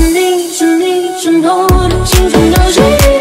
是你，是你，穿透我心中的记忆。